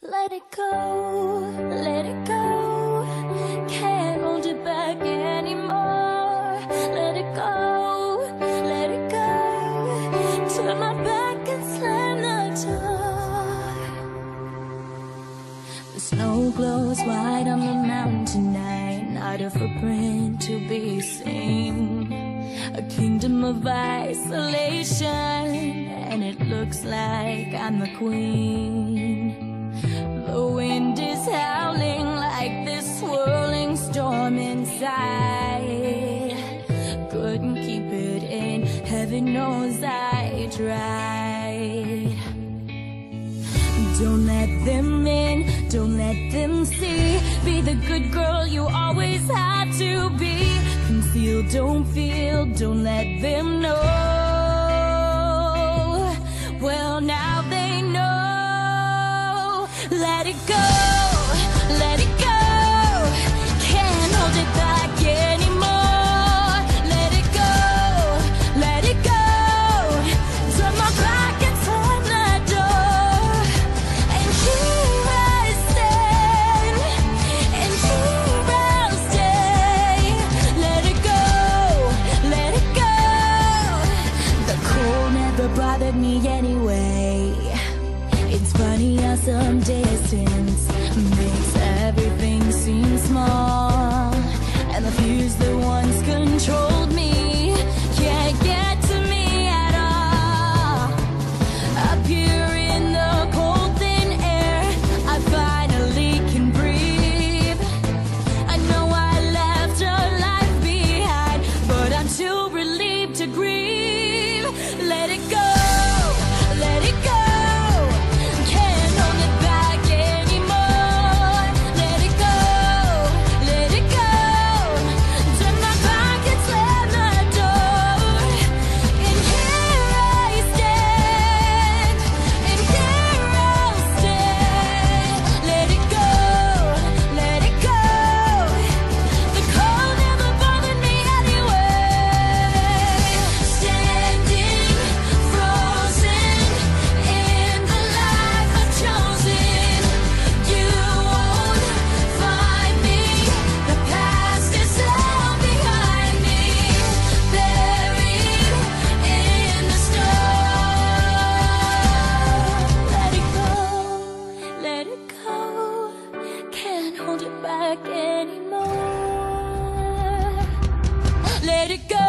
Let it go, let it go. Can't hold it back anymore. Let it go, let it go. Turn my back and slam the door. The snow glows white on the mountain tonight. Not a footprint to be seen. A kingdom of isolation, and it looks like I'm the queen. The wind is howling like this swirling storm inside. Couldn't keep it in, heaven knows I tried. Don't let them in, don't let them see. Be the good girl you always had to be. Conceal, don't feel, don't let them know. Bothered me anyway. It's funny how some distance let it go.